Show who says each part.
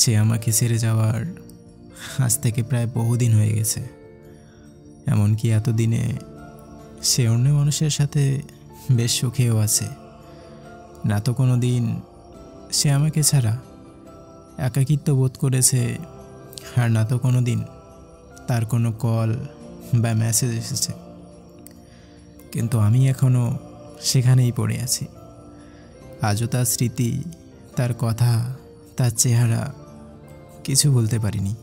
Speaker 1: সে আমাকে ছেড়ে যাওয়ার আজ থেকে প্রায় বহুদিন হয়ে গেছে। এমনকি এতদিনে সে অন্য মানুষের সাথে বেশ সুখেও আছে। না তো কোনো দিন সে আমাকে ছাড়া একাকিত্ব বোধ করেছে, আর না তো কোনো দিন তার কোনো কল বা মেসেজ এসেছে। কিন্তু আমি এখনও সেখানেই পড়ে আছি। আজও তার স্মৃতি, তার কথা, তার চেহারা কিছু বলতে পারিনি।